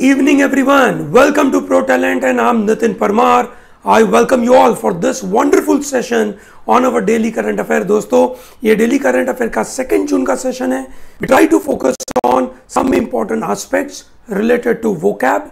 evening, everyone. Welcome to Pro Talent, and I'm Nitin Parmar. I welcome you all for this wonderful session on our daily current affair. दोस्तों ये daily current affair का second June का session है We try to focus on some important aspects related to vocab,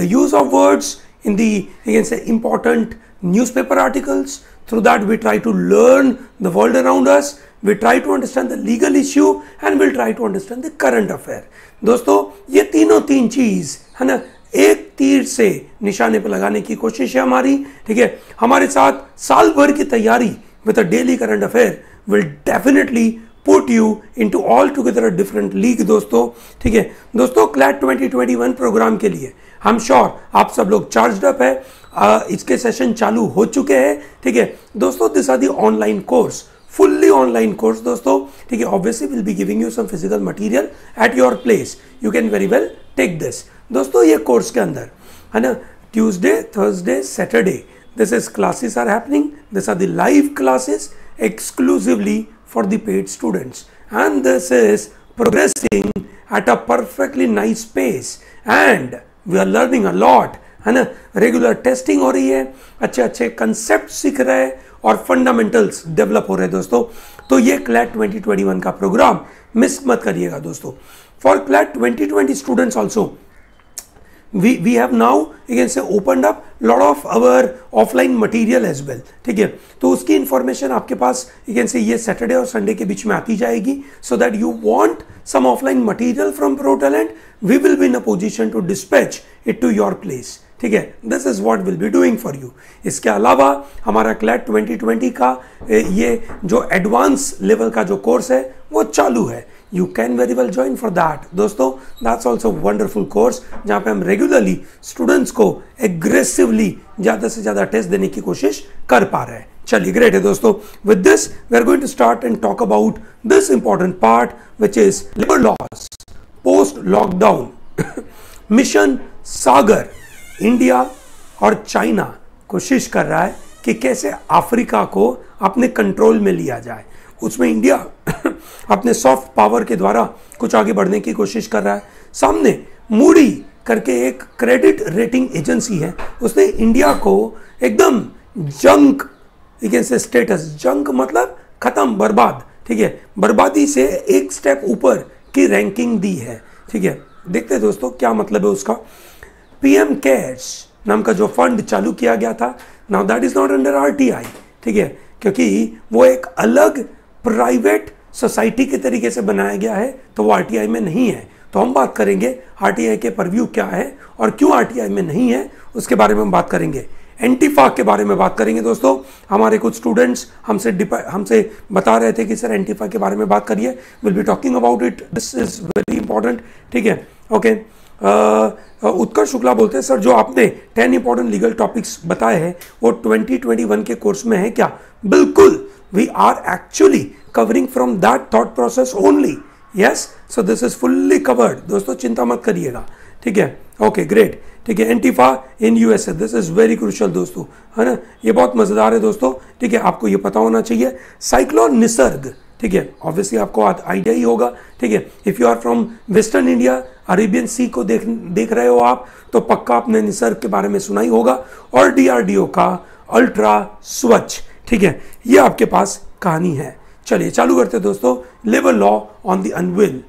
the use of words in the you can say important newspaper articles. Through that, we try to learn the world around us. We try to understand the legal issue and we'll try to understand the current affair. दोस्तों ये तीनों तीन चीज़ है ना एक तीर से निशाने पर लगाने की कोशिश है हमारी ठीक है हमारे साथ साल भर की तैयारी with a daily current affair will definitely put you into altogether different league दोस्तों ठीक है दोस्तों क्लैट 2021 प्रोग्राम के लिए हम श्योर आप सब लोग चार्ज अप है आ, इसके सेशन चालू हो चुके हैं ठीक है? दोस्तों this are the online course fully online course दोस्तों ठीक है? Obviously will be giving you some physical material at your place you can very well take this दोस्तों ये कोर्स के अंदर है ना? Tuesday Thursday Saturday this is classes are happening this are the live classes exclusively for the paid students and this is progressing at a perfectly nice pace. And we are learning a lot. है ना? Regular testing हो रही है अच्छे अच्छे concept सीख रहे हैं और फंडामेंटल्स डेवलप हो रहे हैं दोस्तों। तो ये क्लैट 2021 का प्रोग्राम मिस मत करिएगा दोस्तों। For CLAT 2020 students also we we have now, you can say, opened up lot of our offline material as well. ठीक है? तो उसकी इंफॉर्मेशन आपके पास यू कैन से ये सैटरडे और संडे के बीच में आती जाएगी so that you want some offline material from Talent we will be in a position to dispatch it to your place ठीक है? This is what will be doing for you इसके अलावा, हमारा क्लैट 2020 का ये जो एडवांस लेवल का जो कोर्स है, वो चालू है। You can very well join for that दोस्तों दैट्स ऑल्सो वंडरफुल कोर्स जहाँ पे हम रेगुलरली स्टूडेंट्स को एग्रेसिवली ज़्यादा से ज़्यादा टेस्ट देने की कोशिश कर पा रहे हैं। चलिए ग्रेट है दोस्तों। With this we are going to start and talk about this important part which is labour laws post lockdown mission Sagar India और चाइना कोशिश कर रहा है कि कैसे अफ्रीका को अपने कंट्रोल में लिया जाए। उसमें इंडिया अपने सॉफ्ट पावर के द्वारा कुछ आगे बढ़ने की कोशिश कर रहा है। सामने मूडी करके एक क्रेडिट रेटिंग एजेंसी है। उसने इंडिया को एकदम जंक से स्टेटस जंक मतलब खत्म, बर्बाद, ठीक है? बर्बादी से एक स्टेप ऊपर की रैंकिंग दी है, ठीक है? देखते हैं दोस्तों, क्या मतलब है उसका। पीएम केयर्स नाम का जो फंड चालू किया गया था now that is not under RTI ठीक है? क्योंकि वो एक अलग प्राइवेट सोसाइटी के तरीके से बनाया गया है तो वो आरटीआई में नहीं है। तो हम बात करेंगे आरटीआई के परव्यू क्या है और क्यों आरटीआई में नहीं है, उसके बारे में हम बात करेंगे। एंटीफा के बारे में बात करेंगे दोस्तों। हमारे कुछ स्टूडेंट्स हमसे हमसे बता रहे थे कि सर एंटीफा के बारे में बात करिए। Will be talking about it this is very important ठीक है? ओके उत्कर्ष शुक्ला बोलते हैं, सर, जो आपने टेन इंपॉर्टेंट लीगल टॉपिक्स बताए हैं, वो 2021 के कोर्स में है क्या? बिल्कुल। We are actually covering from that thought process only yes so this is fully covered दोस्तों, चिंता मत करिएगा। ठीक है? ओके ग्रेट ठीक है Antifa in USA this is very crucial दोस्तों। है ना? ये बहुत मज़ेदार है, दोस्तों। ठीक है, आपको ये पता होना चाहिए। साइक्लोन निसर्ग ठीक है ऑब्वियसली आपको आइडिया ही होगा। ठीक है if you are from western India Arabian Sea को देख देख रहे हो आप तो पक्का आपने निसर्ग के बारे में सुना ही होगा। और डीआरडीओ का अल्ट्रा स्वच्छ ठीक है? ये आपके पास कहानी है। चलिए, चालू करते दोस्तों। Labour law on the anvil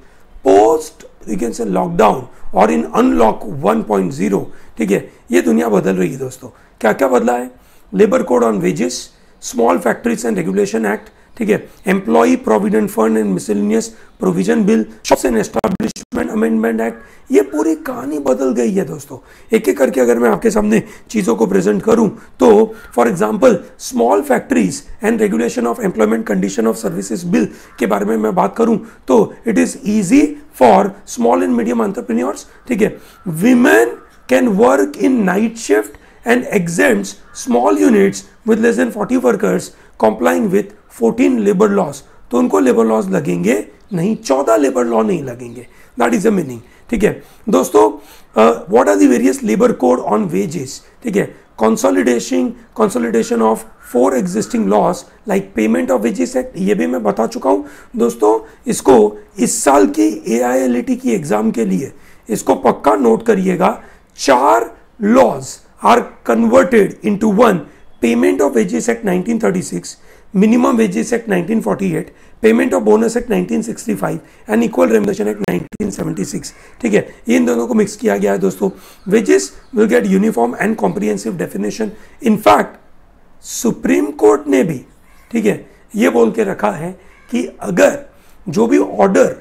post से लॉकडाउन और इन अनलॉक 1.0 ठीक है? ये दुनिया बदल रही है दोस्तों। क्या क्या बदला है? Labour code on wages small factories and regulation act ठीक है? Employ provident fund and miscellaneous provision bill shops and establishment amendment act ये पूरी कहानी बदल गई है दोस्तों। एक एक करके अगर मैं आपके सामने चीज़ों को प्रेजेंट करूँ तो for example small factories and regulation of employment condition of services bill के बारे में मैं बात करूँ तो it is easy for small and medium entrepreneurs ठीक है women can work in night shift and exempts small units with less than 40 workers complying with 14 labor laws तो उनको लेबर लॉज लगेंगे नहीं 14 लेबर लॉ नहीं लगेंगे। दैट इज़ अ मीनिंग ठीक है? दोस्तों what are the various labour code on wages ठीक है? Consolidation consolidation of four existing laws like payment of wages act ये भी मैं बता चुका हूँ। दोस्तों, इसको इस साल की ए की एग्ज़ाम के लिए इसको पक्का नोट करिएगा। चार laws are converted into one payment of wages act 1936 minimum wages act 1948 payment of bonus act 1965 and equal remuneration act 1976 ठीक है? इन दोनों को मिक्स किया गया है दोस्तों। Wages will get uniform and comprehensive definition in fact Supreme Court ने भी, ठीक है, ये बोल के रखा है कि अगर जो भी ऑर्डर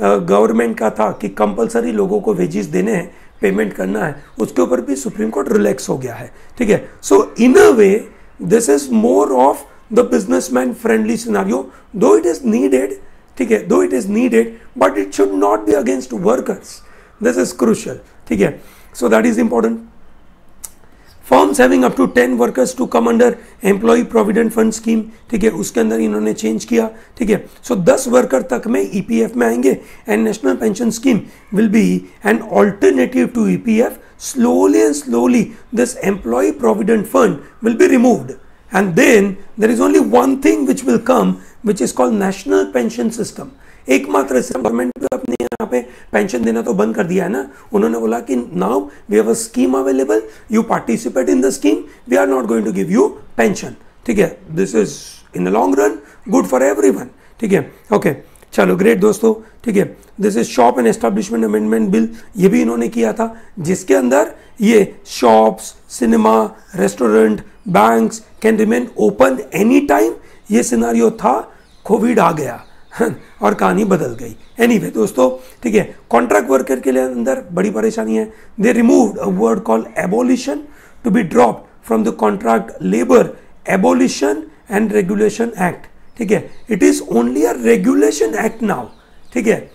गवर्नमेंट का था कि कंपलसरी लोगों को वेजेस देने हैं पेमेंट करना है, उसके ऊपर भी सुप्रीम कोर्ट रिलैक्स हो गया है। ठीक है? So in a way this is more of the businessman friendly scenario though it is needed ठीक है though it is needed but it should not be against workers this is crucial ठीक है. So that is important forms having up to ten workers to come under employ provident fund scheme ठीक है, उसके अंदर इन्होंने change किया, ठीक है. सो दस वर्कर तक में ईपीएफ में आएँगे and national pension scheme will be an alternative to EPF slowly and slowly this employee provident fund will be removed and then there is only one thing which will come which is called national pension system एकमात्र government ने अपने यहाँ पे pension देना तो बंद कर दिया है ना उन्होंने बोला कि now we have a scheme available you participate in the scheme we are not going to give you pension ठीक है this is in the long run good for every ठीक है ओके चलो ग्रेट दोस्तों ठीक है? This is shop and establishment amendment bill ये भी इन्होंने किया था जिसके अंदर ये shops cinema restaurant banks can remain open any time ये सिनारियो था कोविड आ गया और कहानी बदल गई। एनी anyway, दोस्तों ठीक है? कॉन्ट्रैक्ट वर्कर के लिए अंदर बड़ी परेशानी है। They remove a word call abolition to be drop from the contract labour abolition and regulation act ठीक है? It is only a regulation act now ठीक है?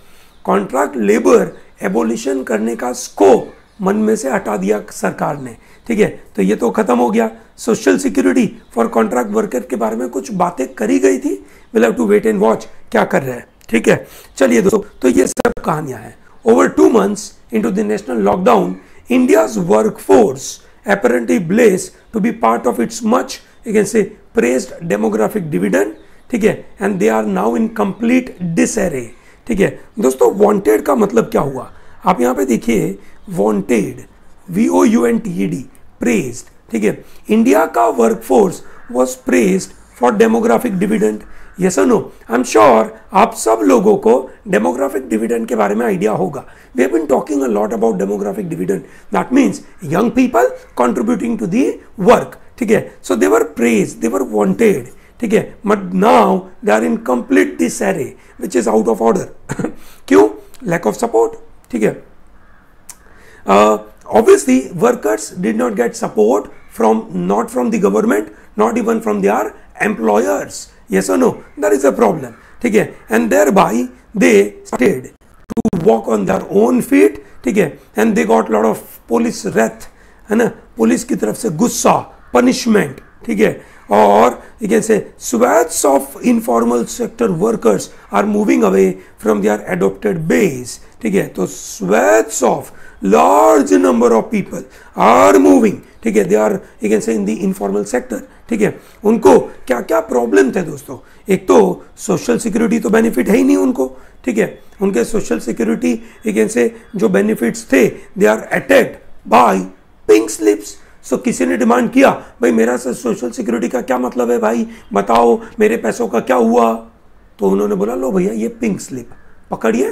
कॉन्ट्रैक्ट लेबर एबोलिशन करने का स्कोप मन में से हटा दिया सरकार ने। ठीक है? तो ये तो खत्म हो गया। Social security for contract worker के बारे में कुछ बातें करी गई थी। Will have to wait and watch क्या कर रहे हैं। ठीक है? चलिए दोस्तों तो ये सब कहानियाँ हैं। Over two months into the national lockdown India's work force blessed to be part of its much, you can say, praised demographic dividend. ठीक है? And they are now in complete disarray ठीक है? दोस्तों वांटेड का मतलब क्या हुआ? आप यहाँ पे देखिए wanted V O U N T D praised ठीक है? इंडिया का workforce was praised for demographic dividend yes no I am sure आप सब लोगों को डेमोग्राफिक डिविडेंड के बारे में आइडिया होगा. We have been talking a lot about demographic dividend that means young people contributing to the work ठीक है? So they were praised they were wanted ठीक है? But now they are in complete disarray which is out of order क्यों lack of support ठीक है? Obviously workers did not get support from not from the government not even from they are employers yes no that is a problem ठीक है? And thereby they started to walk on their own feet ठीक है? And they got load of police wrath है ना? Police की तरफ़ से गुस्सा पनिशमेंट ठीक है? Or, you can say swaths of informal sector workers are moving away from their adopted base. ठीक है? तो swaths of large number of people are moving. ठीक है? They are you can say in the informal sector ठीक है? उनको क्या क्या प्रॉब्लम थे दोस्तों? एक तो सोशल सिक्योरिटी तो बेनिफिट है ही नहीं उनको। ठीक है? उनके social security you can say जो बेनिफिट्स थे they are attacked by pink slips so किसी ने डिमांड किया, भाई, मेरा सोशल सिक्योरिटी का क्या मतलब है भाई? बताओ, मेरे पैसों का क्या हुआ? तो उन्होंने बोला, लो भैया, ये पिंक स्लिप पकड़िए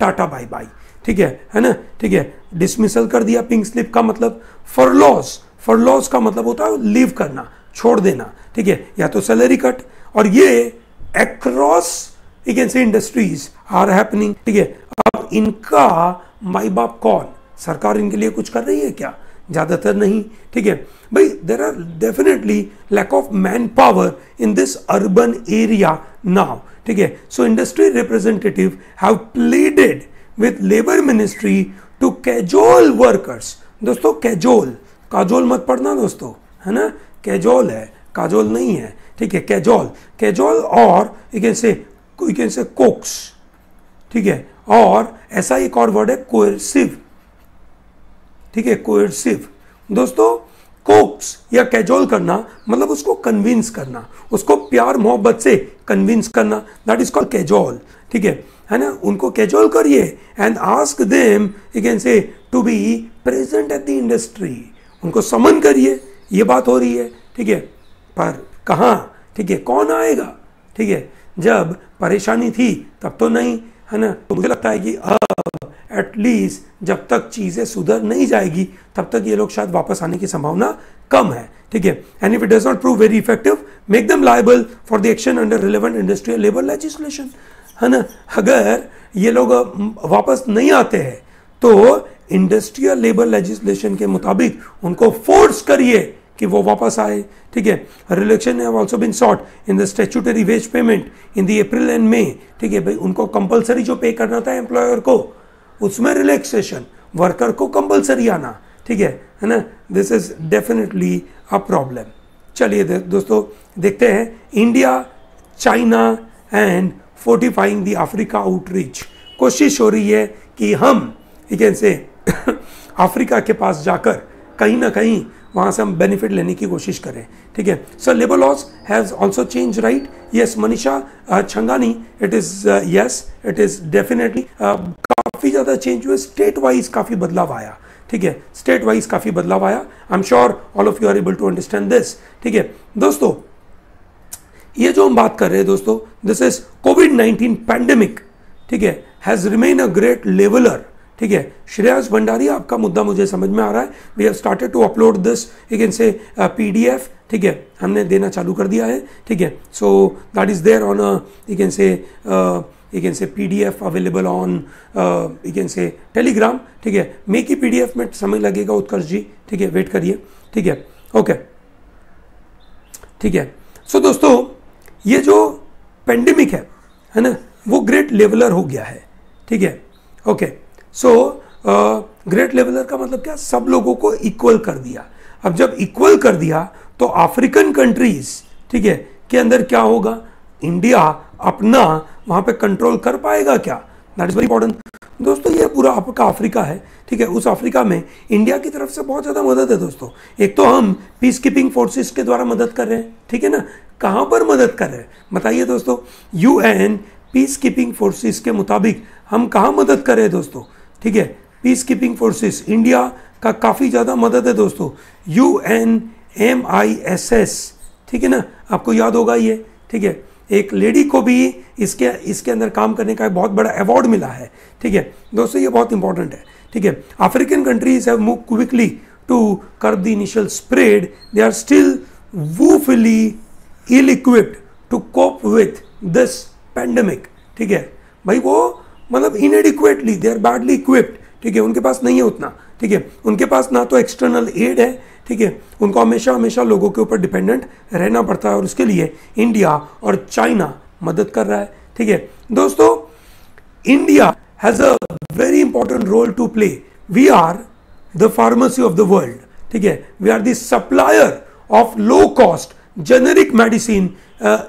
टाटा बाय बाय ठीक है है ना? ठीक है डिसमिसल कर दिया पिंक स्लिप का मतलब फॉर लॉस फॉर लॉस का मतलब होता है लीव करना, छोड़ देना, ठीक है? या तो सैलरी कट और ये across you can industries are happening ठीक है? अब इनका माई बाप कौन? सरकार इनके लिए कुछ कर रही है क्या? ज़्यादातर नहीं, ठीक है? भाई there are definitely lack of man power in this urban area now ठीक है? So industry representative have pleaded with labour ministry to cajole workers दोस्तों कैजोल काजोल मत पढ़ना दोस्तों, है ना? कैजोल है काजोल नहीं है, ठीक है? कैजोल कैजोल और you can say say coax ठीक है? और ऐसा एक और वर्ड है कोर्सिव ठीक है कोर्सिव दोस्तों कोक्स या कैजोल करना मतलब उसको कन्विंस करना, उसको प्यार, मोहब्बत से कन्विंस करना दैट इज़ कॉल्ड कैजोल ठीक है? है ना? उनको कैजुअल करिए and ask them you can say to be present at the industry उनको समन करिए, ये बात हो रही है, ठीक है? पर कहाँ? ठीक है, कौन आएगा? ठीक है? जब परेशानी थी, तब तो नहीं, है ना? तो मुझे लगता है कि अब एटलीस्ट जब तक चीज़ें सुधर नहीं जाएगी, तब तक ये लोग शायद वापस आने की संभावना कम है। ठीक है? And if it does not prove very effective make them liable for the action under relevant industrial labour legislation है ना? अगर ये लोग वापस नहीं आते हैं तो इंडस्ट्रियल लेबर लेजिस्लेशन के मुताबिक उनको फोर्स करिए कि वो वापस आए। ठीक है? Relaxation have also been sought in the statutory wage payment in the April and May ठीक है? भाई, उनको कंपलसरी जो पे करना था एम्प्लॉयर को उसमें रिलैक्सेशन वर्कर को कंपलसरी आना, ठीक है है ना? This is definitely a problem चलिए दोस्तों, देखते हैं India China and fortifying the Africa outreach कोशिश हो रही है कि हम कैन से अफ्रीका के पास जाकर कहीं ना कहीं वहाँ से हम बेनिफिट लेने की कोशिश करें, ठीक है? Sir labour laws has also change right yes Manisha Changani it is yes it is definitely काफ़ी ज़्यादा चेंज हुए स्टेट वाइज काफ़ी बदलाव आया, ठीक है? स्टेट वाइज काफ़ी बदलाव आया। I am sure all of you are able to understand this ठीक है? दोस्तों, ये जो हम बात कर रहे हैं दोस्तों this is covid nineteen pandemic ठीक है? Has remain a great leveller ठीक है? श्रेयस भंडारी आपका मुद्दा मुझे समझ में आ रहा है। We have started to upload this you can say PDF ठीक है? हमने देना चालू कर दिया है, ठीक है? So that is there on you can say you can say PDF available on you can say Telegram ठीक है? मे की पीडीएफ में समय लगेगा उत्कर्ष जी, ठीक है? वेट करिए, ठीक है? ओके ठीक है? सो दोस्तों, ये जो पेंडेमिक है है ना? वो ग्रेट लेवलर हो गया है, ठीक है? ओके सो ग्रेट लेवलर का मतलब क्या? सब लोगों को इक्वल कर दिया। अब जब इक्वल कर दिया तो अफ्रीकन कंट्रीज़ ठीक है? के अंदर क्या होगा? इंडिया अपना वहाँ पे कंट्रोल कर पाएगा क्या? दैट इज़ वेरी इंपॉर्टेंट दोस्तों, ये पूरा आपका अफ्रीका है, ठीक है? उस अफ्रीका में इंडिया की तरफ़ से बहुत ज़्यादा मदद है दोस्तों। एक तो हम पीस कीपिंग फोर्सेस के द्वारा मदद कर रहे हैं, ठीक है ना? कहाँ पर मदद कर रहे हैं? बताइए दोस्तों यूएन पीस कीपिंग फोर्सेस के मुताबिक हम कहाँ मदद कर रहे हैं दोस्तों? ठीक है पीस कीपिंग फोर्सेस इंडिया का काफ़ी ज़्यादा मदद है दोस्तों। U N M I S S ठीक है ना? आपको याद होगा ये, ठीक है? एक लेडी को भी इसके इसके अंदर काम करने का बहुत बड़ा अवार्ड मिला है। ठीक है? दोस्तों, ये बहुत इंपॉर्टेंट है। ठीक है? African countries have move quickly to curb the initial spread they are still woefully ill equipped to cope with this pandemic ठीक है? भाई, वो मतलब inadequately they are badly equipped ठीक है? उनके पास नहीं है उतना। ठीक है? उनके पास ना तो एक्सटर्नल एड है ठीक है? उनको हमेशा हमेशा लोगों के ऊपर डिपेंडेंट रहना पड़ता है और उसके लिए इंडिया और चाइना मदद कर रहा है, ठीक है? दोस्तों India has a very important role to play we are the pharmacy of the world ठीक है? We are the supplier of low cost generic medicine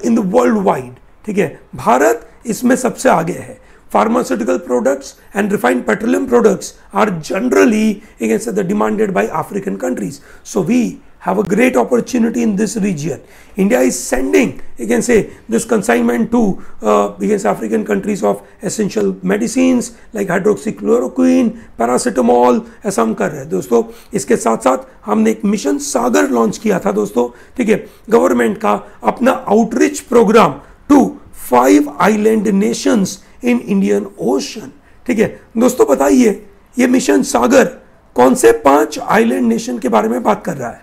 in the world wide ठीक है? भारत इसमें सबसे आगे है। Pharmaceutical products and refined petroleum products are generally against the demanded by African countries. So we have a great opportunity in this region. India is sending, you can say, this consignment to uh, against African countries of essential medicines like hydroxychloroquine, paracetamol, ऐसा रहे हैं दोस्तों इसके साथ साथ हमने एक mission सागर launch किया था दोस्तों ठीक है गवर्नमेंट का अपना outreach programme to five island nations in Indian Ocean ठीक है? दोस्तों बताइए ये मिशन सागर कौन से पाँच आइलैंड नेशन के बारे में बात कर रहा है?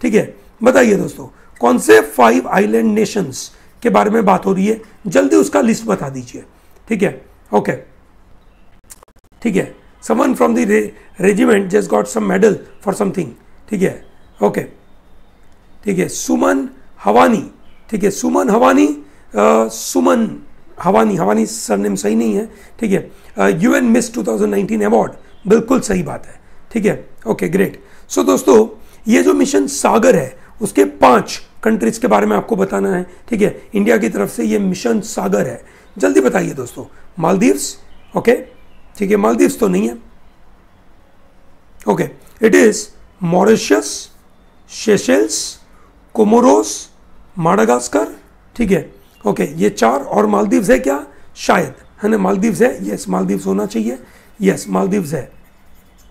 ठीक है? बताइए दोस्तों कौन से फाइव आइलैंड नेशंस के बारे में बात हो रही है? जल्दी उसका लिस्ट बता दीजिए। ठीक है? ओके ठीक है? Someone from the regiment just got some medal for something ठीक है? ओके ठीक है? सुमन हवानी ठीक है? सुमन हवानी आ, सुमन हवानी हवानी सरनेम सही नहीं है, ठीक है? यू एन मिस 2019 अवार्ड बिल्कुल सही बात है, ठीक है? ओके ग्रेट सो दोस्तों, ये जो मिशन सागर है, उसके पाँच कंट्रीज़ के बारे में आपको बताना है, ठीक है? इंडिया की तरफ़ से ये मिशन सागर है। जल्दी बताइए दोस्तों। मालदीव्स ओके ठीक है, मालदीव्स तो नहीं है। Okay it is Mauritius Seychelles Comoros Madagascar ठीक है? ओके ये चार और मालदीव्स है क्या? शायद। है ना, मालदीव्स है? यस मालदीव्स होना चाहिए। यस मालदीव्स है।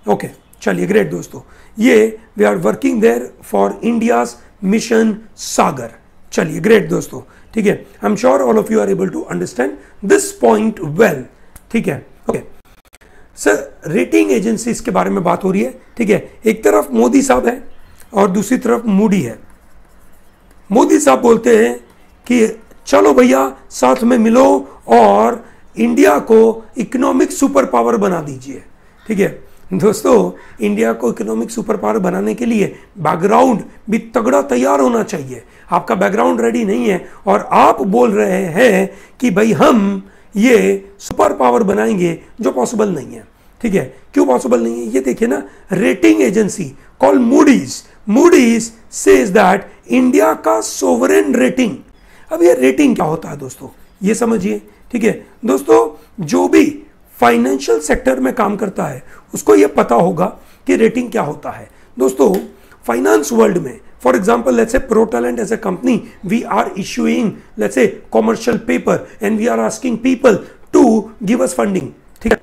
ओके चलिए ग्रेट दोस्तों। ये we are working there for India's mission Sagar चलिए ग्रेट दोस्तों। ठीक है I am sure all of you are able to understand this point well ठीक है ओके सर रेटिंग एजेंसीज के बारे में बात हो रही है। ठीक है, एक तरफ़ मोदी साहब है और दूसरी तरफ़ मूडी है। मोदी साहब बोलते हैं कि चलो भैया, साथ में मिलो और इंडिया को इकोनॉमिक सुपर पावर बना दीजिए। ठीक है? दोस्तों, इंडिया को इकोनॉमिक सुपर पावर बनाने के लिए बैकग्राउंड भी तगड़ा तैयार होना चाहिए। आपका बैकग्राउंड रेडी नहीं है और आप बोल रहे हैं कि भाई हम ये सुपर पावर बनाएँगे जो पॉसिबल नहीं है। ठीक है? क्यों पॉसिबल नहीं है? ये देखिए ना rating agency call Moody's Moody's says that India का सोवरेन रेटिंग अब ये रेटिंग क्या होता है दोस्तों? ये समझिए, ठीक है? दोस्तों, जो भी फाइनेंशियल सेक्टर में काम करता है, उसको ये पता होगा कि रेटिंग क्या होता है। दोस्तों फाइनेंस वर्ल्ड में for example let's a pro Talent as a company we are issuing let's a commercial paper and we are asking people to give us funding ठीक है?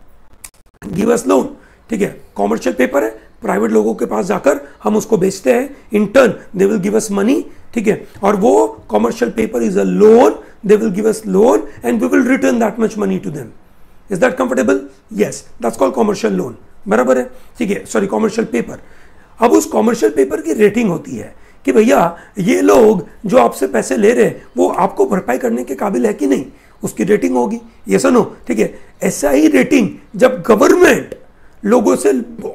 गिव अस लोन ठीक है? Commercial paper है private लोगों के पास जाकर हम उसको बेचते हैं। In turn they will give us money ठीक है? और वो commercial paper is a loan they will give us loan and we will return that much money to them is that comfortable yes that's called commercial loan बराबर है? ठीक है? Sorry commercial paper अब उस कॉमर्शियल पेपर की rating होती है कि भैया, ये लोग जो आपसे पैसे ले रहे हैं, वो आपको भरपाई करने के काबिल है कि नहीं? उसकी रेटिंग होगी। ये सुनो ठीक है? ऐसा ही रेटिंग जब गवर्नमेंट लोगों से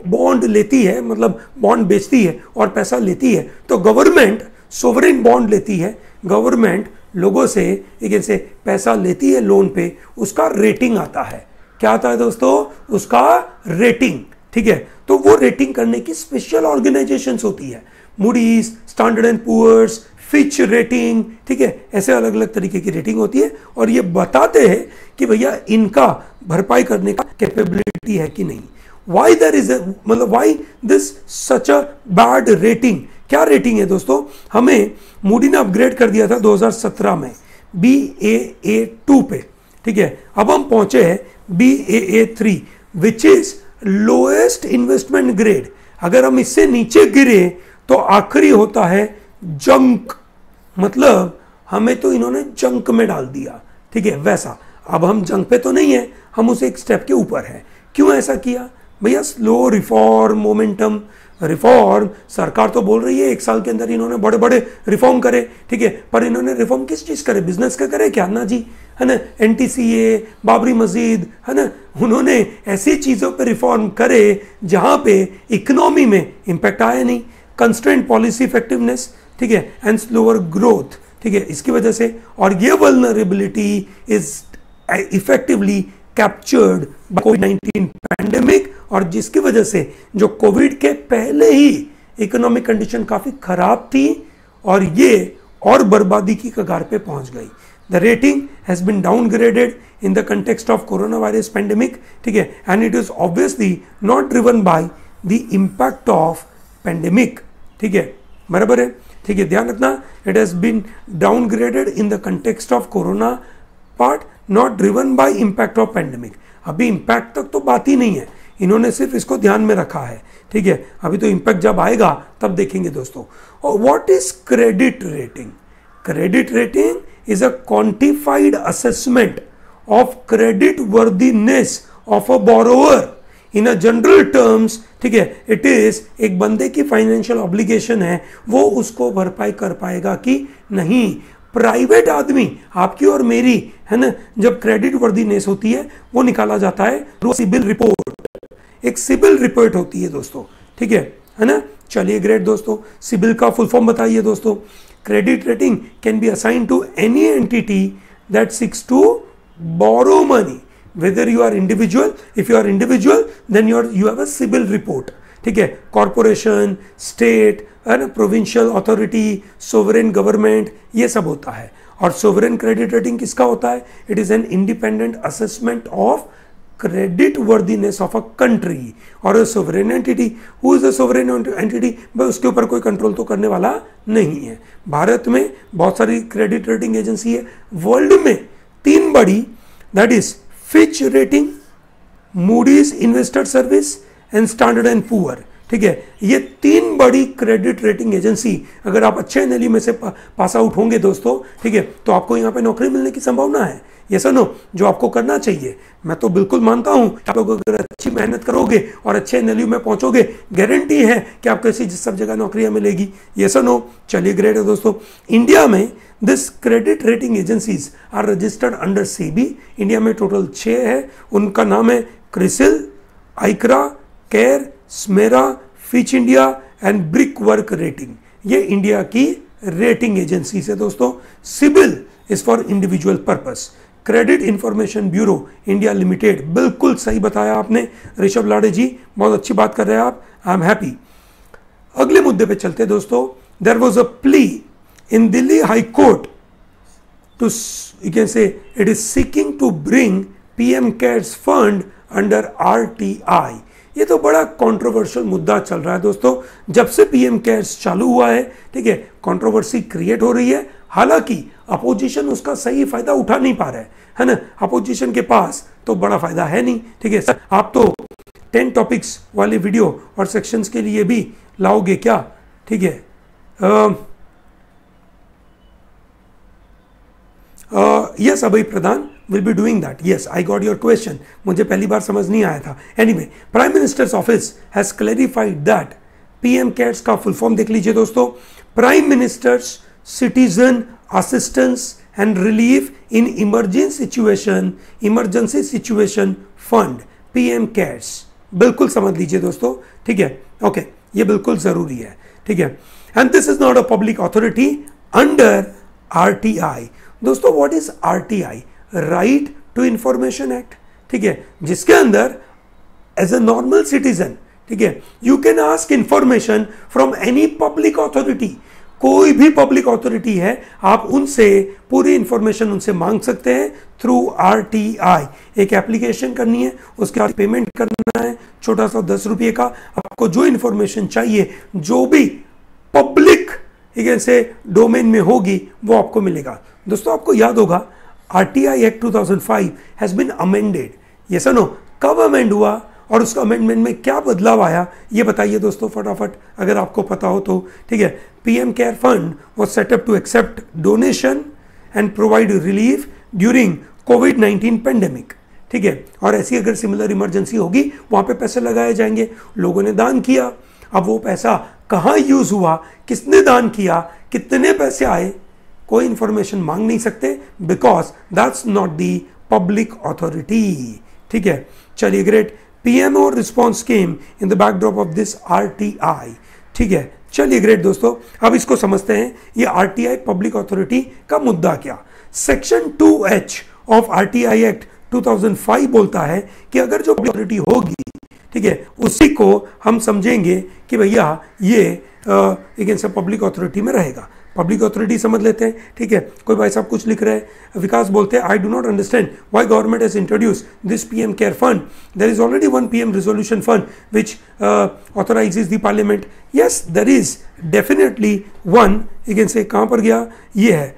बॉन्ड लेती है मतलब बॉन्ड बेचती है और पैसा लेती है तो गवर्नमेंट सोवरेन बॉन्ड लेती है। गवर्नमेंट लोगों से, एक ऐसे पैसा लेती है लोन पे, उसका रेटिंग आता है। क्या आता है दोस्तों? उसका रेटिंग ठीक है? तो वो रेटिंग करने की स्पेशल ऑर्गेनाइजेशन होती है। Moody's Standard and Poor's Fitch rating ठीक है? ऐसे अलग अलग तरीके की रेटिंग होती है और ये बताते हैं कि भैया इनका भरपाई करने का कैपेबिलिटी है कि नहीं। वाई दर इज़ मतलब why this such a bad rating क्या रेटिंग है दोस्तों? हमें मूडी ने अपग्रेड कर दिया था 2017 में बी ए ए टू पे, ठीक है? अब हम पहुँचे हैं B A A three which is lowest investment grade अगर हम इससे नीचे गिरे तो आखिरी होता है जंक मतलब हमें तो इन्होंने जंक में डाल दिया, ठीक है? वैसा। अब हम जंक पे तो नहीं है, हम उसे एक स्टेप के ऊपर है। क्यों ऐसा किया? भैया स्लो रिफॉर्म मोमेंटम रिफॉर्म सरकार तो बोल रही है, एक साल के अंदर इन्होंने बड़े बड़े रिफॉर्म करे, ठीक है? पर इन्होंने रिफॉर्म किस चीज़ करे? बिज़नेस का करे क्या? ना जी, है ना? एन बाबरी मस्जिद, है ना? उन्होंने ऐसी चीज़ों पे रिफॉर्म करे जहाँ पे इकोनॉमी में इंपैक्ट आया नहीं। कंस्टेंट पॉलिसी इफेक्टिवनेस ठीक है? एंड स्लोअर ग्रोथ ठीक है? इसकी वजह से। और ये vulnerability is effectively captured COVID nineteen pandemic और जिसकी वजह से जो कोविड के पहले ही इकोनॉमिक कंडीशन काफ़ी खराब थी और ये और बर्बादी की कगार पे पहुँच गई। The rating has been downgraded in the context of corona virus pandemic ठीक है? And it is obviously not driven by the impact of pandemic ठीक है? बराबर है? ठीक है, ध्यान रखना it has been downgraded in the context of corona part not driven by impact of pandemic अभी इम्पैक्ट तक तो बात ही नहीं है। इन्होंने सिर्फ़ इसको ध्यान में रखा है। ठीक है? अभी तो इम्पैक्ट जब आएगा, तब देखेंगे दोस्तों। और what is credit rating credit rating is a quantified assessment of credit worthiness of a borrower in a general terms ठीक है इट इज़ एक बंदे की फाइनेंशियल ऑब्लिगेशन है, वो उसको भरपाई कर पाएगा कि नहीं। प्राइवेट आदमी, आपकी और मेरी, है ना, जब क्रेडिट वर्दीनेस होती है, वो निकाला जाता है सिबिल रिपोर्ट। एक सिबिल रिपोर्ट होती है दोस्तों, ठीक है है ना? चलिए ग्रेट दोस्तों, सिबिल का फुल फॉर्म बताइए दोस्तों। Credit rating can be assign to any entity that seeks to borrow money whether you are individual, if you are individual, then you are you have a civil report ठीक है corporation state है ना provincial authority sovereign government ये सब होता है। और sovereign credit rating किसका होता है? It is an independent assessment of credit worthiness of a country और sovereign entity who is a sovereign entity भाई, उसके ऊपर कोई कंट्रोल तो करने वाला नहीं है। भारत में बहुत सारी क्रेडिट रेटिंग एजेंसी है। वर्ल्ड में तीन बड़ी that is Fitch rating Moody's investor service and Standard and Poor ठीक है? ये तीन बड़ी क्रेडिट रेटिंग एजेंसी अगर आप अच्छे एनएलयू में से पास आउट होंगे दोस्तों, ठीक है? तो आपको यहाँ पे नौकरी मिलने की संभावना है। ये सुनो जो आपको करना चाहिए। मैं तो बिल्कुल मानता हूँ, आप लोग अगर अच्छी मेहनत करोगे और अच्छे एनएलयू में पहुंचोगे गारंटी है कि आपको ऐसी सब जगह नौकरियाँ मिलेगी। ये सुनो चलिए ग्रेट है दोस्तों। इंडिया में this credit rating agencies are registered under SEBI India में टोटल छः है। उनका नाम है CRISIL ICRA CARE SMERA Fitch India and Brickwork rating ये इंडिया की रेटिंग एजेंसी है दोस्तों CIBIL is for individual purpose credit information bureau India limited बिल्कुल सही बताया आपने। ऋषभ लाड़े जी, बहुत अच्छी बात कर रहे हैं आप। आई एम हैप्पी अगले मुद्दे पे चलते दोस्तों। There was a plea in Delhi high court to you can say it is seeking to bring PM CARES fund under RTI ये तो बड़ा कंट्रोवर्शियल मुद्दा चल रहा है दोस्तों। जब से पीएम केयर्स चालू हुआ है, ठीक है कंट्रोवर्सी क्रिएट हो रही है। हालाँकि अपोजिशन उसका सही फ़ायदा उठा नहीं पा रहा है है ना? अपोजिशन के पास तो बड़ा फ़ायदा है नहीं, ठीक है? आप तो टेन टॉपिक्स वाले वीडियो और सेक्शंस के लिए भी लाओगे क्या? ठीक है। Yes Abhay Pradhan will be doing that yes I got your question मुझे पहली बार समझ नहीं आया था. Anyway prime minister's office has clarified that PM CARES का फुल फॉर्म देख लीजिए दोस्तों. Prime minister's citizen assistance and relief in emergency situation emergency situation fund PM CARES बिल्कुल समझ लीजिए दोस्तों. ठीक है? ओके okay, ये बिल्कुल ज़रूरी है. ठीक है? And this is not a public authority under RTI दोस्तों what is RTI right to information act ठीक है? जिसके अंदर एज अ नॉर्मल सिटीजन ठीक है? You can ask information from any public authority कोई भी पब्लिक अथॉरिटी है, आप उनसे पूरी इंफॉर्मेशन उनसे मांग सकते हैं थ्रू आर टी आई एक एप्लीकेशन करनी है, उसके बाद पेमेंट करना है, छोटा सा दस रुपये का। आपको जो इंफॉर्मेशन चाहिए, जो भी पब्लिक से डोमेन में होगी, वो आपको मिलेगा। दोस्तों, आपको याद होगा R T I act two thousand five has been amended ये सनो कब अमेंड हुआ और उसका अमेंडमेंट में क्या बदलाव आया? ये बताइए दोस्तों फटाफट, अगर आपको पता हो तो। ठीक है PM CARE fund was set up to accept donation and provide relief during COVID nineteen pandemic ठीक है, और ऐसी अगर सिमिलर इमरजेंसी होगी, वहाँ पे पैसे लगाए जाएँगे। लोगों ने दान किया। अब वो पैसा कहाँ यूज़ हुआ? किसने दान किया? कितने पैसे आए? कोई इंफॉर्मेशन मांग नहीं सकते because that's not the public authority ठीक है? चलिए great PMO response came in the backdrop of this RTI ठीक है? चलिए ग्रेट दोस्तों, अब इसको समझते हैं, ये आरटीआई पब्लिक अथॉरिटी का मुद्दा क्या? Section 2H of RTI act 2005 बोलता है कि अगर जो अथॉरिटी होगी, ठीक है, उसी को हम समझेंगे कि भैया ये एक पब्लिक अथॉरिटी में रहेगा। पब्लिक अथॉरिटी समझ लेते हैं, ठीक है? कोई भाई साहब कुछ लिख रहे हैं। विकास बोलते हैं I do not understand why government has introduce this P M CARE fund there is already one P M resolution fund which authorise the parliament yes there is definitely one you say कहाँ पर गया? ये है।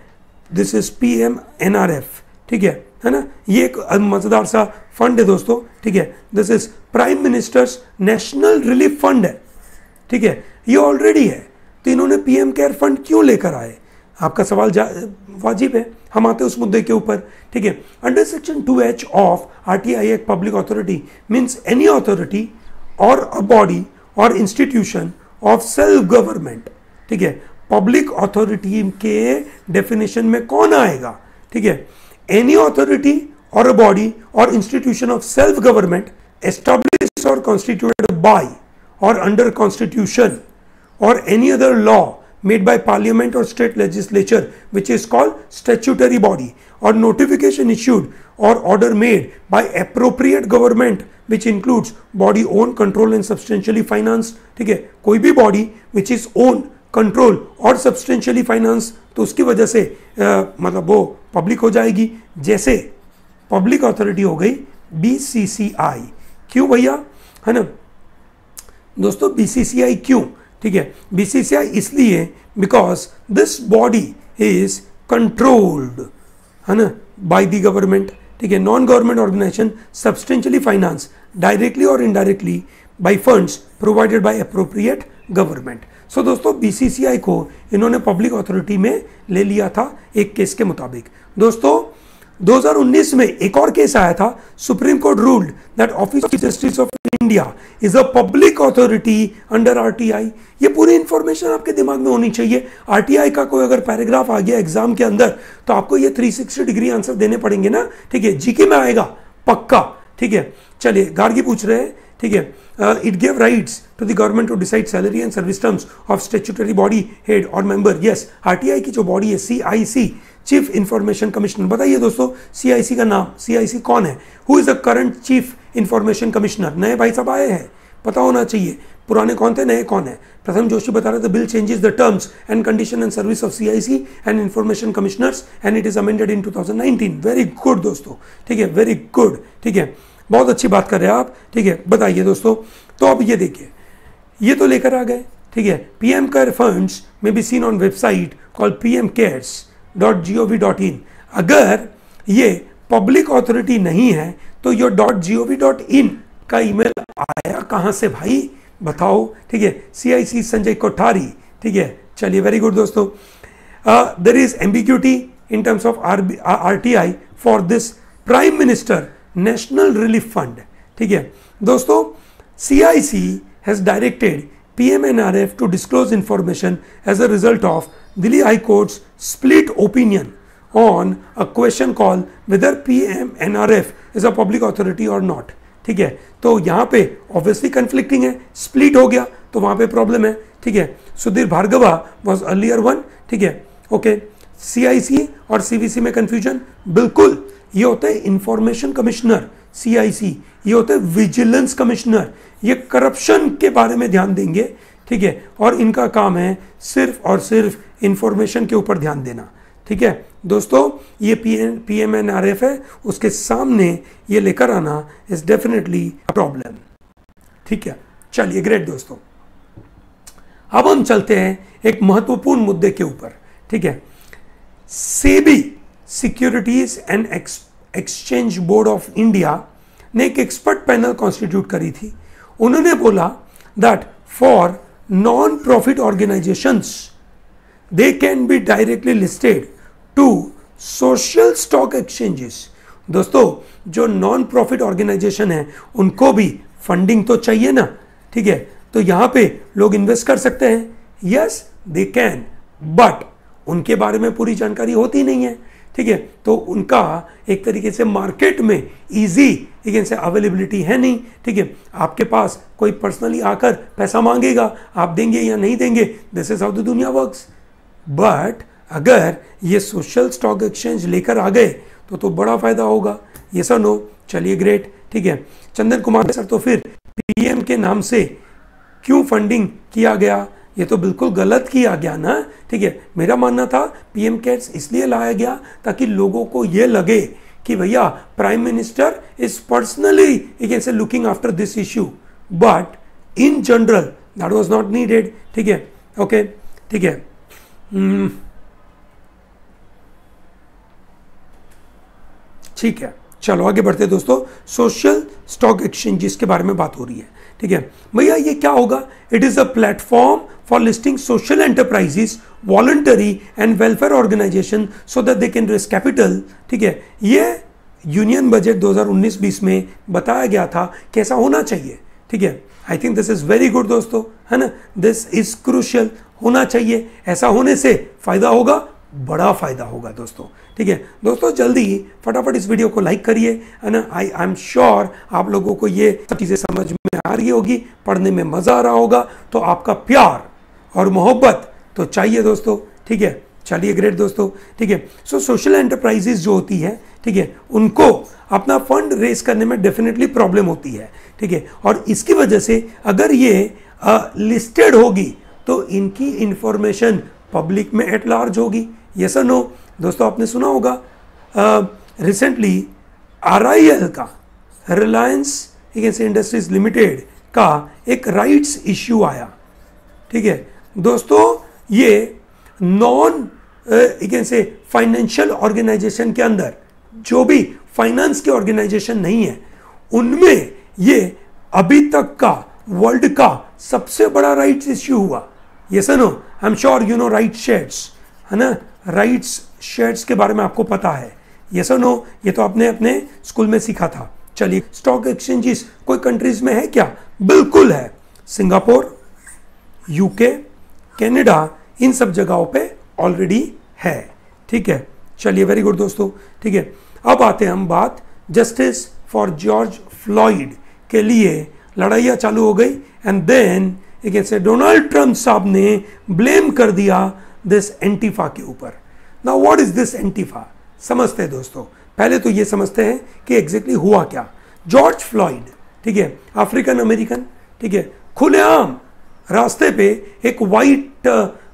This is P M N R F ठीक है? है ना? ये एक मज़ेदार सा फंड है दोस्तों, ठीक है? This is prime minister's national relief fund है, ठीक है? ये ऑलरेडी है। तो इन्होंने पीएम केयर फंड क्यों लेकर आए? आपका सवाल वाजिब है। हम आते हैं उस मुद्दे के ऊपर। ठीक है। Under section two H of R T I एक public authority means any authority or a body or institution of self government ठीक है। पब्लिक अथॉरिटी के डेफिनेशन में कौन आएगा? ठीक है। Any authority or a body or institution of self government establish or constituted by or under constitution or any other law made by parliament or state legislature which is called statutory body or notification issued or order made by appropriate government which includes body owned control and substantially financed ठीक है कोई भी body which is owned control और substantially finance तो उसकी वजह से आ, मतलब वो पब्लिक हो जाएगी जैसे पब्लिक अथॉरिटी हो गई बीसीसीआई क्यों भैया है ना दोस्तों बीसीसीआई क्यों ठीक है? बीसीसीआई इसलिए because this body is controlled है ना? बाय द गवर्नमेंट ठीक है? Non government organisation substantially finance directly or indirectly by funds provided by appropriate government so दोस्तों बीसीसीआई को इन्होंने पब्लिक अथॉरिटी में ले लिया था एक केस के मुताबिक। दोस्तों 2019 में एक और केस आया था supreme court ruled that office of justice of India is a public authority under RTI ये पूरी इंफॉर्मेशन आपके दिमाग में होनी चाहिए। आरटीआई का कोई अगर पैराग्राफ आ गया एग्ज़ाम के अंदर तो आपको ये 360 डिग्री आंसर देने पड़ेंगे ना। ठीक है जीके में आएगा, पक्का। ठीक है, चलिए, गार्गी पूछ रहे हैं। ठीक है it give rights to the government to decide salary and service terms of statutory body head or member yes RTI की जो बॉडी है सीआईसी चीफ इंफॉर्मेशन कमिश्नर बताइए दोस्तों सीआईसी का नाम सीआईसी कौन है? Who is the current chief information commissioner नए भाई साहब आए हैं। पता होना चाहिए, पुराने कौन थे, नए कौन है? प्रथम जोशी बता रहे थे bill changes the terms and condition and service of CIC and information commissioners and it is amended in 2019 very good दोस्तों। ठीक है वेरी गुड ठीक है, बहुत अच्छी बात कर रहे हैं आप। ठीक है, बताइए दोस्तों। तो अब ये देखिए, ये तो लेकर आ गए। ठीक है पी एम केयर फंड्स में be seen on website call P M CARES dot G O V dot in अगर ये पब्लिक अथॉरिटी नहीं है तो your dot G O V dot in का ईमेल आया कहाँ से भाई? बताओ, ठीक है? सी आई सी संजय कोठारी, ठीक है? चलिए वेरी गुड दोस्तों। There is ambiguity in terms of R R T I for this prime minister national relief fund ठीक है? दोस्तों C I C has directed P M N R F to disclose information as a result of Delhi whether P M N R F is a public authority or not ठीक है? तो यहाँ पे obviously conflicting है split हो गया तो वहाँ पे प्रॉब्लम है। ठीक है? Sudhir Bhargava was earlier one ठीक है? ओके सीआईसी और सीवीसी में कन्फ्यूज़न बिल्कुल। ये होता है इंफॉर्मेशन कमिश्नर सीआईसी ये होता है विजिलेंस कमिश्नर ये करप्शन के बारे में ध्यान देंगे। ठीक है? और इनका काम है सिर्फ़ और सिर्फ़ इंफॉर्मेशन के ऊपर ध्यान देना। ठीक है? दोस्तों, ये P M N R F है, उसके सामने ये लेकर आना इज़ डेफिनेटली प्रॉब्लम ठीक है? चलिए ग्रेट दोस्तों. अब हम चलते हैं एक महत्वपूर्ण मुद्दे के ऊपर, ठीक है? SEBI securities and exchange board of India ने एक एक्सपर्ट पैनल कॉन्स्टिट्यूट करी थी। उन्होंने बोला that for non profit organisations they can be directly listed to social stock exchanges. दोस्तों, जो नॉन प्रॉफिट ऑर्गेनाइजेशन है, उनको भी फंडिंग तो चाहिए ना, ठीक है? तो यहाँ पे लोग इन्वेस्ट कर सकते हैं। यस दे कैन बट उनके बारे में पूरी जानकारी होती नहीं है, ठीक है? तो उनका एक तरीके से मार्केट में इजी एक से अवेलेबिलिटी है नहीं, ठीक है? आपके पास कोई पर्सनली आकर पैसा मांगेगा, आप देंगे या नहीं देंगे दिस इज़ हाउ द दुनिया वर्क्स बट अगर ये सोशल स्टॉक एक्सचेंज लेकर आ गए तो तो बड़ा फ़ायदा होगा। ये सर नो चलिए ग्रेट ठीक है। चंदन कुमार सर तो फिर पीएम के नाम से क्यों फंडिंग किया गया? ये तो बिल्कुल गलत किया गया ना? ठीक है, मेरा मानना था पीएम केयर्स इसलिए लाया गया ताकि लोगों को ये लगे कि भैया प्राइम मिनिस्टर इज़ पर्सनली से looking after this issue but in general that was not needed ठीक है ओके ठीक है। ठीक है। चलो, आगे बढ़ते दोस्तों। सोशल स्टॉक एक्सचेंज के बारे में बात हो रही है। ठीक है। भैया, ये क्या होगा? It is a platform for listing social enterprises voluntary and welfare organisation so that they can raise capital ठीक है। ये यूनियन बजट 2019-20 में बताया गया था कैसा होना चाहिए। ठीक है। I think this is very good दोस्तों। है ना? दिस इज़ क्रूशियल होना चाहिए। ऐसा होने से फ़ायदा होगा। बड़ा फ़ायदा होगा दोस्तों। ठीक है? दोस्तों, जल्दी फटाफट इस वीडियो को लाइक करिए, है ना? आई आई एम श्योर आप लोगों को ये सब चीज़ें समझ में आ रही होगी, पढ़ने में मज़ा आ रहा होगा। तो आपका प्यार और मोहब्बत तो चाहिए दोस्तों, ठीक है? चलिए ग्रेट दोस्तों, ठीक है? सो सोशल एंटरप्राइजेज जो होती है, ठीक है? उनको अपना फंड रेस करने में डेफिनेटली प्रॉब्लम होती है, ठीक है? और इसकी वजह से अगर ये लिस्टेड होगी तो इनकी इंफॉर्मेशन पब्लिक में एट लार्ज होगी ये सर नो दोस्तों, आपने सुना होगा रिसेंटली आर आई एल का रिलायंस इंडस्ट्रीज़ लिमिटेड का एक राइट्स इश्यू आया। ठीक है? दोस्तों, ये नॉन से फाइनेंशियल ऑर्गेनाइजेशन के अंदर, जो भी फाइनेंस के ऑर्गेनाइजेशन नहीं है, उनमें ये अभी तक का वर्ल्ड का सबसे बड़ा राइट्स इश्यू हुआ। ये सनो I am sure you know right shades है ना? राइट्स शेड्स के बारे में आपको पता है। ये सनो ये तो आपने अपने स्कूल में सीखा था। चलिए स्टॉक एक्सचेंजेस कोई कंट्रीज़ में है क्या? बिल्कुल है। सिंगापुर यूके कनाडा इन सब जगहों पे ऑलरेडी है। ठीक है? चलिए वेरी गुड दोस्तों। ठीक है? अब आते हैं हम बात जस्टिस फॉर जॉर्ज फ्लॉइड के लिए। लड़ाइयाँ चालू हो गई एंड देन एक ऐसे डोनाल्ड ट्रंप साहब ने ब्लेम कर दिया दिस एंटीफा के ऊपर। ना व्हाट इज़ दिस एंटीफा समझते हैं दोस्तों। पहले तो ये समझते हैं कि एग्जैक्टली exactly हुआ क्या। जॉर्ज फ्लॉइड ठीक है? अफ्रीकन अमेरिकन ठीक है? खुलेआम रास्ते पे एक वाइट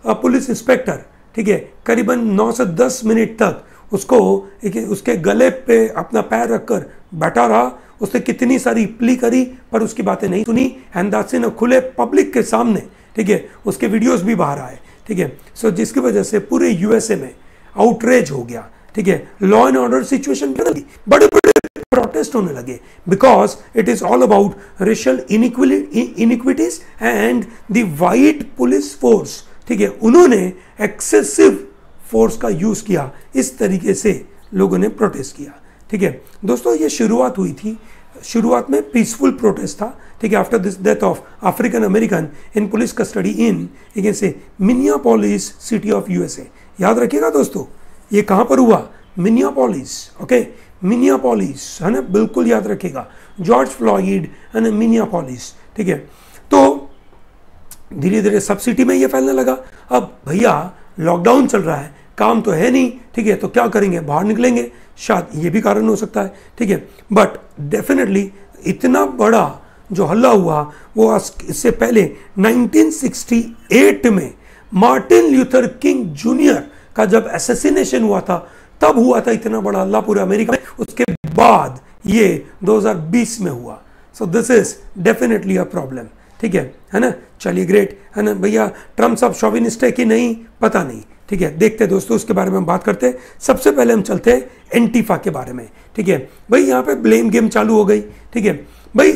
पुलिस इंस्पेक्टर ठीक है? करीबन 9 से 10 मिनट तक उसको एक, उसके गले पे अपना पैर रखकर बैठा रहा। उसने कितनी सारी प्ली करी, पर उसकी बातें नहीं सुनी। हैंदासी ने खुले पब्लिक के सामने, ठीक है? उसके वीडियोस भी बाहर आए। ठीक है? सो जिसकी वजह से पूरे यूएसए में आउटरेज हो गया, ठीक है? लॉ एंड ऑर्डर सिचुएशन बदल गई। बड़े बड़े प्रोटेस्ट होने लगे because it is all about racial inequities and the white police force ठीक है? उन्होंने एक्सेसिव फोर्स का यूज़ किया। इस तरीके से लोगों ने प्रोटेस्ट किया, ठीक है? दोस्तों, ये शुरुआत हुई थी शुरुआत में पीसफुल प्रोटेस्ट था, ठीक है after this death of African American in police custody in एक से मिनियापोलिस सिटी ऑफ़ यूएसए याद रखिएगा दोस्तों, ये कहाँ पर हुआ? मिनियापोलिस ओके मिनियापोलिस है ना? बिल्कुल याद रखिएगा। जॉर्ज फ्लॉइड है ना मिनियापोलिस ठीक है? तो धीरे धीरे सब सिटी में ये फैलने लगा। अब भैया लॉकडाउन चल रहा है, काम तो है नहीं, ठीक है? तो क्या करेंगे? बाहर निकलेंगे। शायद ये भी कारण हो सकता है, ठीक है? बट डेफिनेटली इतना बड़ा जो हल्ला हुआ, वो इससे पहले 1968 में मार्टिन ल्यूथर किंग जूनियर का जब एसेसिनेशन हुआ था, तब हुआ था इतना बड़ा हल्ला पूरे अमेरिका में। उसके बाद ये 2020 में हुआ। So this is definitely a problem ठीक है? है ना? चलिए ग्रेट है ना? भैया ट्रंप साहब शॉविनिस्ट है कि नहीं? पता नहीं। ठीक है, देखते हैं दोस्तों, उसके बारे में हम बात करते हैं। सबसे पहले हम चलते हैं एंटीफा के बारे में, ठीक है। भाई, यहाँ पे ब्लेम गेम चालू हो गई, ठीक है। भाई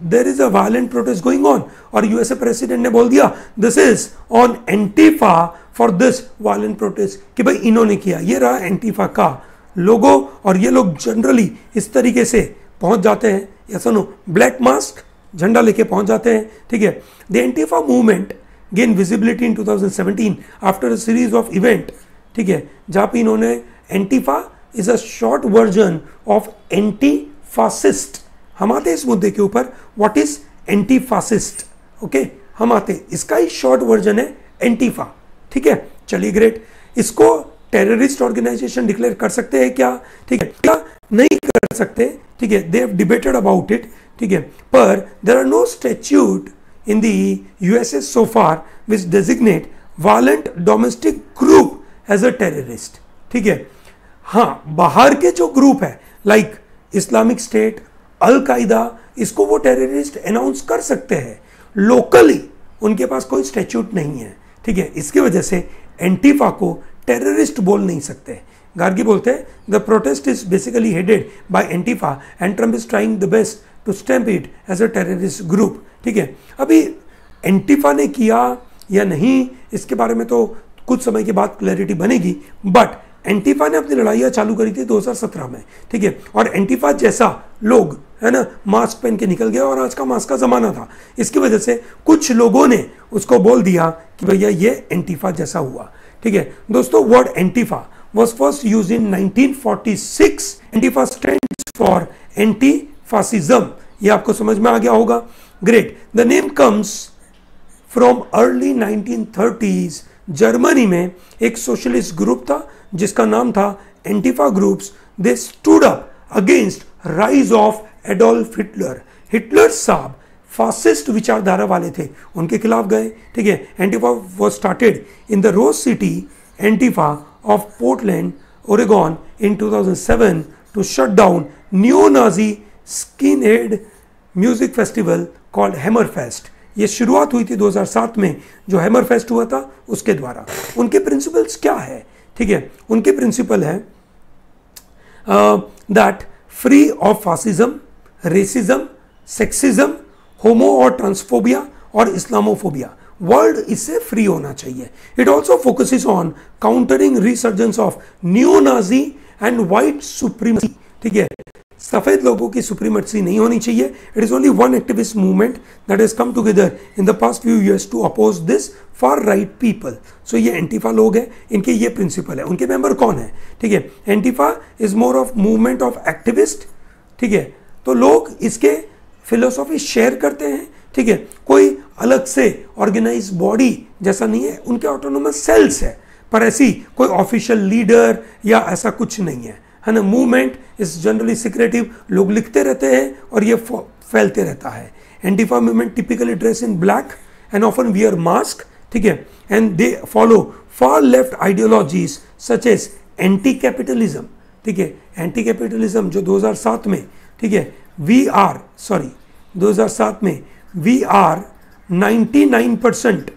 there is a violent protest going on और यूएसए प्रेसिडेंट ने बोल दिया this is on Antifa for this violent protest कि भाई, इन्होंने किया, ये रहा एंटीफा का लोगो और ये लोग जनरली इस तरीके से पहुँच जाते हैं। या सुनो ब्लैक मास्क झंडा लेके पहुँच जाते हैं, ठीक है। The antifa movement gain visibility in 2017 after a series of event ठीक है, जहाँ पे इन्होंने antifa is a short version of anti fascist हम आते इस मुद्दे के ऊपर। What is anti fascist okay हम आते इसका ही शॉर्ट वर्जन है एंटीफा ठीक है, चलिए ग्रेट इसको टेररिस्ट ऑर्गेनाइजेशन डिक्लेयर कर सकते हैं क्या? ठीक है, क्या नहीं कर सकते? ठीक है they have debated about it ठीक है, पर there are no statute in the USA so far which designate violent domestic group as a terrorist ठीक है? हाँ बाहर के जो ग्रुप है लाइक इस्लामिक स्टेट अल कायदा इसको वो टेररिस्ट अनाउंस कर सकते हैं। लोकली उनके पास कोई स्टैच्यूट नहीं है। ठीक है? इसकी वजह से एंटीफा को टेररिस्ट बोल नहीं सकते। गार्गी बोलते हैं the protest is basically headed by Antifa and Trump is trying the best to stamp it as a terrorist group ठीक है? अभी एंटीफा ने किया या नहीं, इसके बारे में तो कुछ समय के बाद क्लैरिटी बनेगी बट एंटीफा ने अपनी लड़ाइयाँ चालू करी थी 2017 में, ठीक है? और एंटीफा जैसा लोग, है ना मास्क पहन के निकल गया और आज का मास्क का ज़माना था। इसकी वजह से कुछ लोगों ने उसको बोल दिया कि भैया ये एंटीफा जैसा हुआ, ठीक है? दोस्तों word antifa was first use in 1946 antifa stand for anti fascism ये आपको समझ में आ गया होगा। Great the name comes from early 1930s Germany में एक सोशलिस्ट ग्रुप था, जिसका नाम था antifa groups they stood up against rise of Adolf Hitler Hitler साहब फासिस्ट विचारधारा वाले थे. उनके खिलाफ गए, ठीक है? Antifa was started in the rose city Antifa of Portland Oregon in 2007 to shut down neo Nazi skinhead music festival called Hammer Fest ये शुरुआत हुई थी 2007 में, जो हैमर फेस्ट हुआ था, उसके द्वारा। उनके प्रिंसिपल्स क्या है? ठीक है, उनके प्रिंसिपल है that free of fascism racism sexism homo और ट्रांसफोबिया और इस्लामोफोबिया वर्ल्ड इससे फ्री होना चाहिए। It also focuses on countering resurgence of new Nazi and white supremacy ठीक है सफ़ेद लोगों की सुप्रीमेसी नहीं होनी चाहिए। It is only one activist movement that is come together in the past few years to oppose this far right people so ये Antifa लोग हैं, इनके ये प्रिंसिपल है। उनके मेंबर कौन है? ठीक है Antifa is more of movement of activist ठीक है? तो लोग इसके फिलोसॉफी शेयर करते हैं, ठीक है? कोई अलग से ऑर्गेनाइज बॉडी जैसा नहीं है, उनके ऑटोनोमस सेल्स है। पर ऐसी कोई ऑफिशियल लीडर या ऐसा कुछ नहीं है। है ना? मूवमेंट इज़ जनरली सिक्रेटिव लोग लिखते रहते हैं और ये फैलते रहता है। Antifa movement typically dress in black and often wear mask ठीक है? And they follow far left ideologies such as anti capitalism ठीक है? एंटी कैपिटलिज्म जो 2007 में, ठीक है? वी आर सॉरी 2007 में वी आर 99 परसेंट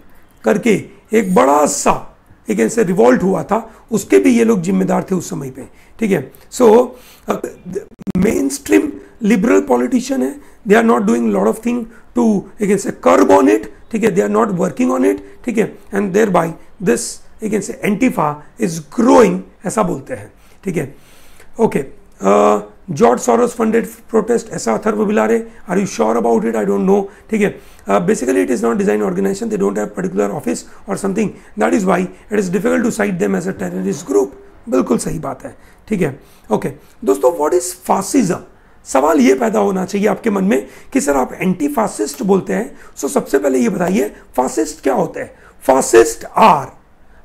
करके एक बड़ा सा, एक ऐसे रिवॉल्ट हुआ था, उसके भी ये लोग जिम्मेदार थे उस समय पे। ठीक है? So mainstream liberal politician है they are not doing lot of thing to एक से कर्ब ऑन इट ठीक है? They are not working on it ठीक है? And thereby this say antifa is growing ऐसा बोलते हैं, ठीक है? Okay George Soros funded protest ऐसा Atharva Bilare are you sure about it I don't know ठीक है? Basically it is not design organisation they don't have particular office और something that is why it is difficult to cite them as a terrorist group बिल्कुल सही बात है। ठीक है? Okay दोस्तों व्हाट इज़ फासिज्म सवाल ये पैदा होना चाहिए आपके मन में कि सर आप एंटी फासिस्ट बोलते हैं सो सबसे पहले ये बताइए फासिस्ट क्या होता है? Fascist are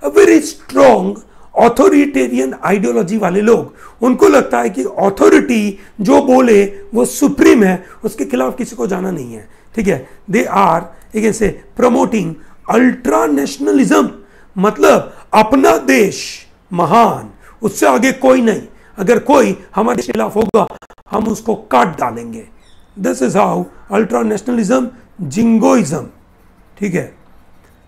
a very strong authoritarian ideology वाले लोग। उनको लगता है कि ऑथोरिटी जो बोले, वो सुप्रीम है, उसके खिलाफ किसी को जाना नहीं है। ठीक है? दे आर एक से प्रमोटिंग अल्ट्रा नेशनलिज्म मतलब अपना देश महान। उससे आगे कोई नहीं। अगर कोई हमारे खिलाफ होगा, हम उसको काट डालेंगे। This is how ultra nationalism jingoism ठीक है?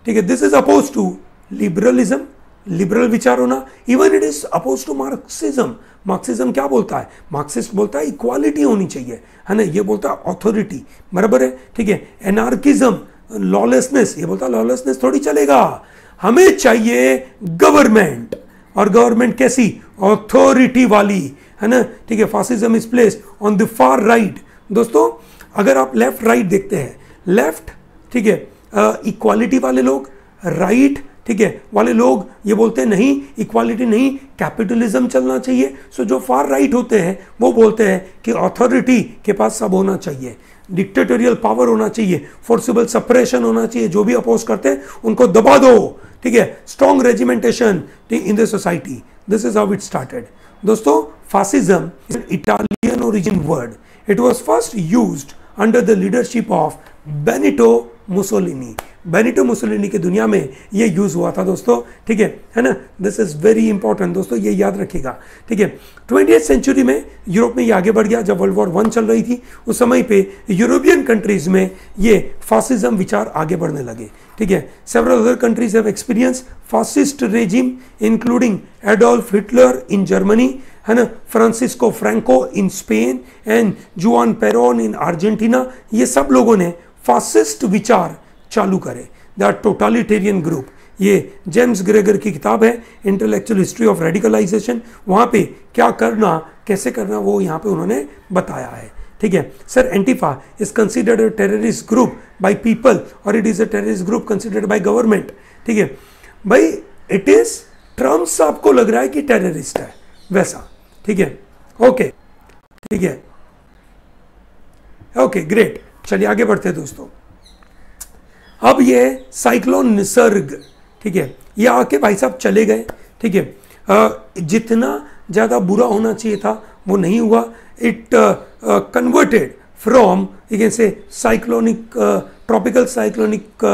ठीक है this is oppose to liberalism liberal विचार होना। Even it is oppose to Marxism Marxism क्या बोलता है? मार्क्सिस्ट बोलता है इक्वालिटी होनी चाहिए। है ना? ये बोलता है ऑथोरिटी बराबर है? ठीक है? एनार्किज्म लॉलेसनेस ये बोलता है लॉलेसनेस थोड़ी चलेगा। हमें चाहिए गवर्नमेंट और गवर्नमेंट कैसी? ऑथोरिटी वाली है ना? ठीक है fascism is place on the far right दोस्तों अगर आप लेफ़्ट राइट right देखते हैं लेफ़्ट ठीक है इक्वालिटी वाले लोग राइट right, ठीक है वाले लोग ये बोलते हैं नहीं इक्वालिटी नहीं कैपिटलिज्म चलना चाहिए. सो so, जो फार राइट right होते हैं वो बोलते हैं कि अथॉरिटी के पास सब होना चाहिए। डिक्टेटोरियल पावर होना चाहिए फोर्सिबल सप्रेशन होना चाहिए, जो भी अपोज करते हैं, उनको दबा दो। ठीक है? Strong regimentation in the society this is how it started दोस्तों fascism Italian origin word it was first use under the leadership of Benito Mussolini. Benito Mussolini की दुनिया में ये यूज़ हुआ था दोस्तों, ठीक है? है ना? दिस इज़ वेरी इंपॉर्टेंट दोस्तों, ये याद रखिएगा, ठीक है? ट्वेंटी सेंचुरी में यूरोप में ये आगे बढ़ गया, जब वर्ल्ड वॉर वन चल रही थी, उस समय पे यूरोपियन कंट्रीज़ में ये फासिज्म विचार आगे बढ़ने लगे, ठीक है? Several other countries have experience fascist regime including Adolf Hitler in Germany है ना? Francisco Franco in Spain and Juan Peron in Argentina ये सब लोगों ने फासिस्ट विचार चालू करे। द टोटालिटेरियन ग्रुप ये जेम्स ग्रेगर की किताब है इंटेलेक्चुअल हिस्ट्री ऑफ़ रेडिकलाइजेशन वहाँ पे क्या करना, कैसे करना, वो यहाँ पे उन्होंने बताया है। ठीक है? Sir Antifa is considered a terrorist group by people और it is a terrorist group considered by government ठीक है? भाई इट इज़ ट्रंप आपको लग रहा है कि टेररिस्ट है। वैसा। ठीक है? ओके ठीक है? ओके ग्रेट चलिए आगे बढ़ते हैं दोस्तों। अब ये साइक्लोन निसर्ग, ठीक है, ये आके भाई साहब चले गए, ठीक है। जितना ज़्यादा बुरा होना चाहिए था, वो नहीं हुआ। It converted from you say cyclonic tropical cyclonic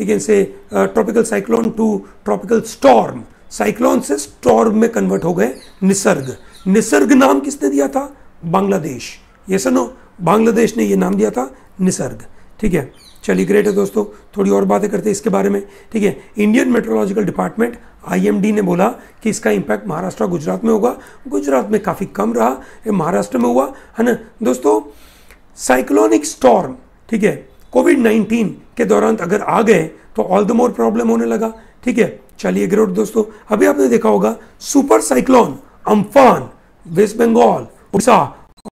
you say tropical cyclone to tropical storm cyclone से स्टॉर्म में कन्वर्ट हो गए निसर्ग। निसर्ग नाम किसने दिया था? बांग्लादेश। ये सुनो, बांग्लादेश ने ये नाम दिया था। निसर्ग। ठीक है? चलिए ग्रेट है दोस्तों। थोड़ी और बातें करते हैं इसके बारे में। ठीक है? इंडियन मेट्रोलॉजिकल डिपार्टमेंट आईएमडी ने बोला कि इसका इम्पैक्ट महाराष्ट्र गुजरात में होगा। गुजरात में काफ़ी कम रहा महाराष्ट्र में हुआ, है ना? दोस्तों साइक्लोनिक स्टॉर्म ठीक है? कोविड 19 के दौरान अगर आ गए तो ऑल द मोर प्रॉब्लम होने लगा। ठीक है? चलिए ग्रेट दोस्तों। अभी आपने देखा होगा super cyclone Amphan, West Bengal, Orissa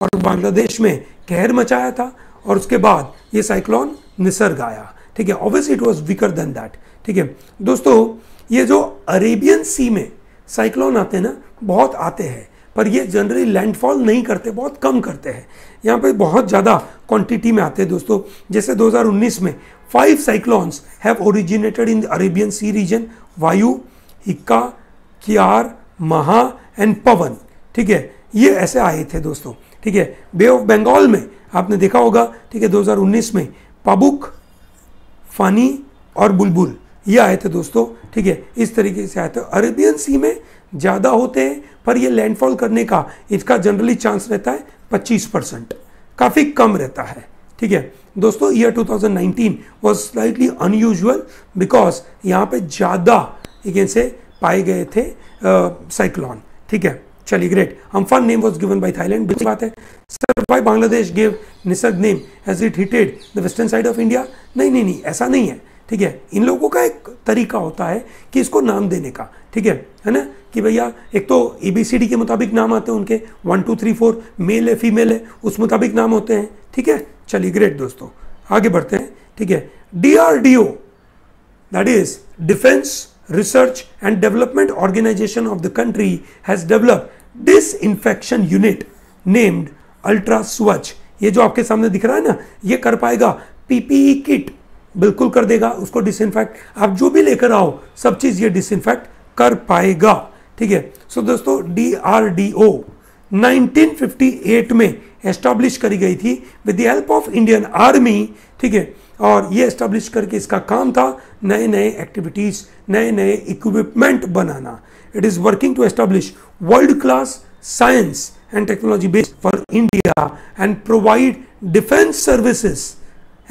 और बांग्लादेश में कहर मचाया था। और उसके बाद ये साइक्लोन निसर्ग आया। ठीक है obviously it was weaker than that ठीक है, दोस्तों, ये जो अरेबियन सी में साइक्लोन आते हैं ना, बहुत आते हैं, पर ये जनरली लैंडफॉल नहीं करते, बहुत कम करते हैं। यहाँ पे बहुत ज़्यादा क्वांटिटी में आते हैं दोस्तों। जैसे 2019 में five cyclones have originated in the Arabian sea region Vayu Hikaa Kyarr महा एंड पवन ठीक है, ये ऐसे आए थे दोस्तों। ठीक है बे ऑफ़ बंगाल में आपने देखा होगा, ठीक है 2019 में पाबुक, फानी और बुलबुल, ये आए थे दोस्तों, ठीक है, इस तरीके से आए थे। अरेबियन सी में ज़्यादा होते हैं, पर ये लैंडफॉल करने का इसका जनरली चांस रहता है 25 परसेंट, काफ़ी कम रहता है, ठीक है। दोस्तों year 2019 was slightly unusual because यहाँ पे ज़्यादा एक से पाए गए थे साइक्लॉन ठीक है। चलिए great Amphan name was given by Thailand बिल्कुल बात है। Sir why Bangladesh give Nisarga name as it hitted the western side of India नहीं नहीं नहीं, ऐसा नहीं है, ठीक है? इन लोगों का एक तरीका होता है कि इसको नाम देने का, ठीक है? है ना? कि भैया, एक तो ए बी सी डी के मुताबिक नाम आते हैं उनके one two three four male है फीमेल है, उस मुताबिक नाम होते हैं, ठीक है? चलिए ग्रेट दोस्तों, आगे बढ़ते हैं, ठीक है? D R D O that is defence research and development organisation of the country has develop disinfection unit named ultra Swachh ये जो आपके सामने दिख रहा है ना, ये कर पाएगा। पीपीई किट बिल्कुल कर देगा, उसको डिसइनफेक्ट आप जो भी लेकर आओ, सब चीज़ ये डिसइनफेक्ट कर पाएगा। ठीक है? सो दोस्तों डी आर डी ओ 1958 में एस्टैब्लिश करी गई थी with the help of Indian army, ठीक है? और ये एस्टैब्लिश करके इसका काम था नए नए एक्टिविटीज़ नए नए equipment banana. It is working to establish world class science and technology based for India and provide defence services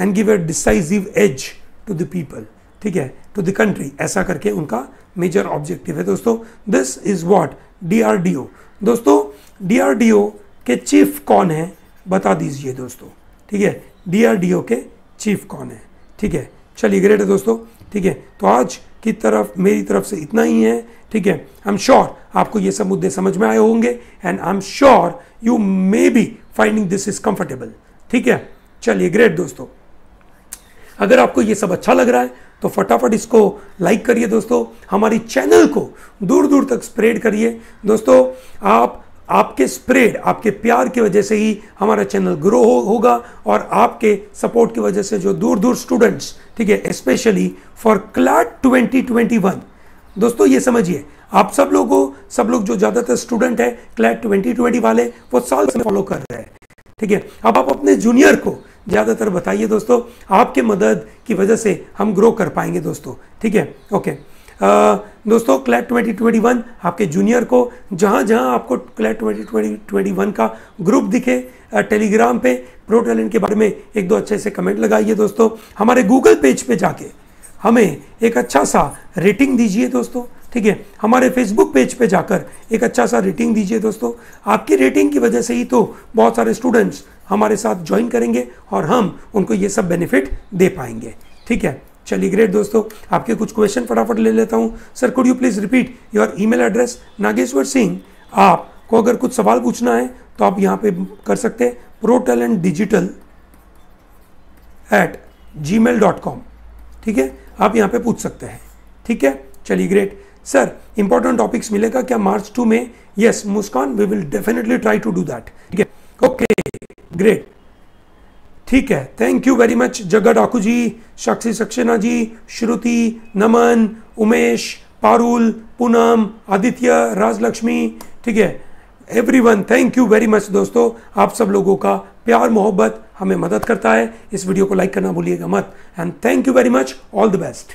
and give a decisive edge to the people ठीक है? टू द कंट्री ऐसा करके उनका major objective है। दोस्तों this is what DRDO दोस्तों DRDO के chief कौन है? बता दीजिए दोस्तों, ठीक है? डीआरडीओ के चीफ कौन है, ठीक है? चलिए ग्रेट है दोस्तों, ठीक है? तो आज की तरफ़, मेरी तरफ़ से इतना ही है, ठीक है? आई एम श्योर आपको ये सब मुद्दे समझ में आए होंगे and I am sure you may be finding this is comfortable ठीक है? चलिए ग्रेट दोस्तों। अगर आपको ये सब अच्छा लग रहा है तो फटाफट इसको लाइक करिए दोस्तों। हमारी चैनल को दूर दूर तक स्प्रेड करिए। दोस्तों आप आपके स्प्रेड आपके प्यार की वजह से ही हमारा चैनल ग्रो हो, होगा और आपके सपोर्ट की वजह से जो दूर दूर स्टूडेंट्स ठीक है स्पेशली फॉर क्लाट 2021 दोस्तों ये समझिए आप सब लोगों सब लोग जो ज़्यादातर स्टूडेंट है क्लैट 2020 वाले वो साल से फॉलो कर रहे हैं ठीक है। अब आप अपने जूनियर को ज़्यादातर बताइए दोस्तों आपके मदद की वजह से हम ग्रो कर पाएँगे दोस्तों ठीक है? ओके आ, दोस्तों क्लैट 2021 आपके जूनियर को जहाँ जहाँ आपको क्लैट 2021 का ग्रुप दिखे टेलीग्राम पे प्रो टैलेंट के बारे में एक दो अच्छे से कमेंट लगाइए दोस्तों। हमारे गूगल पेज पे जाके हमें एक अच्छा सा रेटिंग दीजिए दोस्तों। ठीक है? हमारे फेसबुक पेज पे जाकर एक अच्छा सा रेटिंग दीजिए दोस्तों। आपकी रेटिंग की वजह से ही तो बहुत सारे स्टूडेंट्स हमारे साथ ज्वाइन करेंगे और हम उनको ये सब बेनिफिट दे पाएँगे। ठीक है? चलिए ग्रेट दोस्तों, आपके कुछ क्वेश्चन फटाफट ले लेता हूँ। Sir could you please repeat your email address Nageshwar Singh, आपको अगर कुछ सवाल पूछना है तो आप यहाँ पे कर सकते हैं। Pro talent digital at G ठीक है? आप यहाँ पे पूछ सकते हैं। ठीक है? चलिए ग्रेट सर इंपॉर्टेंट टॉपिक्स मिलेगा क्या मार्च टू में? Yes Muskan we will definitely try to do that ठीक है? ओके ग्रेट ठीक है थैंक यू वेरी मच जगह डाकू जी साक्षी सक्सेना जी श्रुति नमन उमेश पारुल पूनम आदित्य राजलक्ष्मी ठीक है? Everyone thank you very much दोस्तों। आप सब लोगों का प्यार, मोहब्बत हमें मदद करता है। इस वीडियो को लाइक करना भूलिएगा मत। And thank you very much all the best